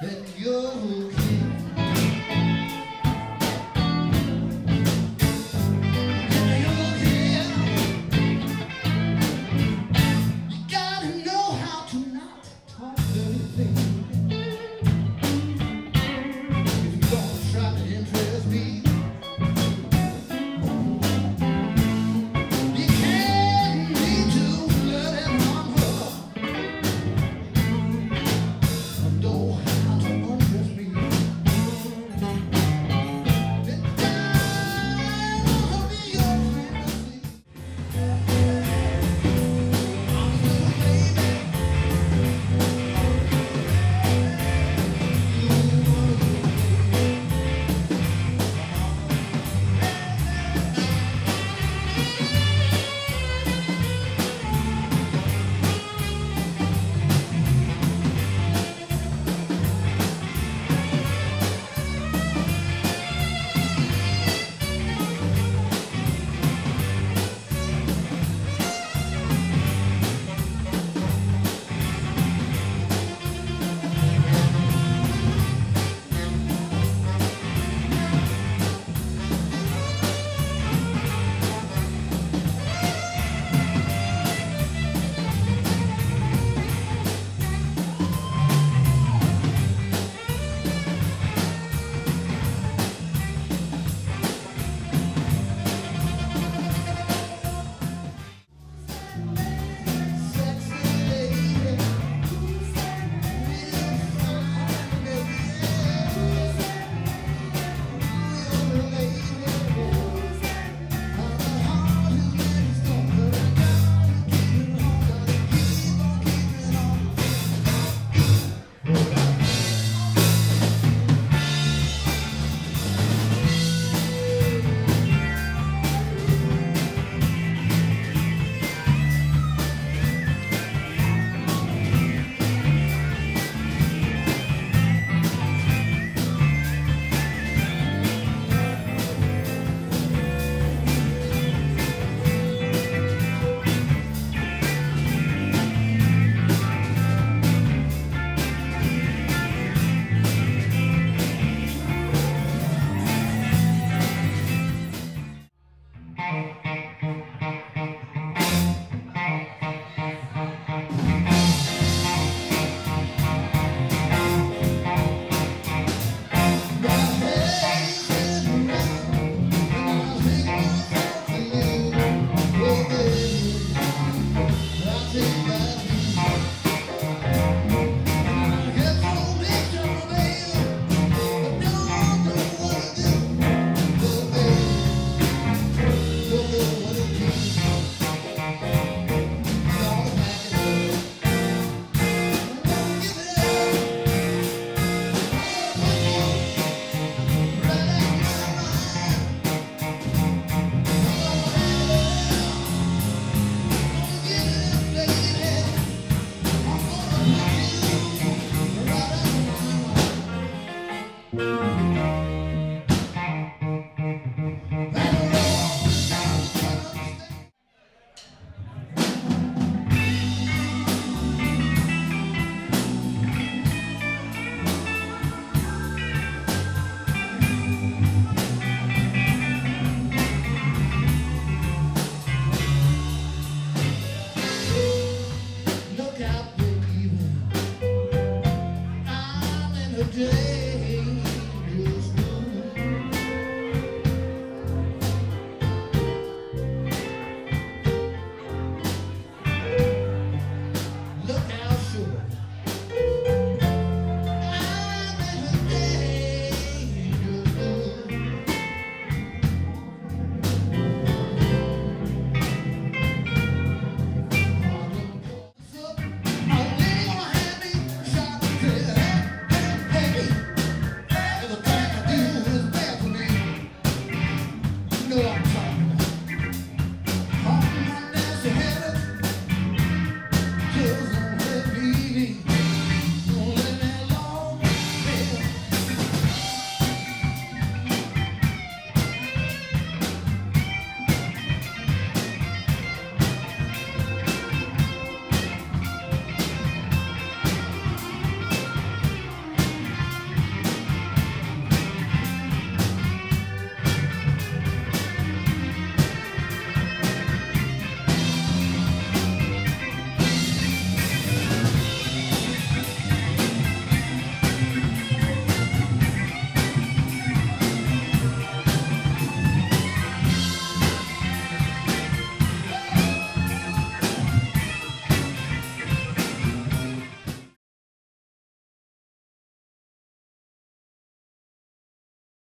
that you the day.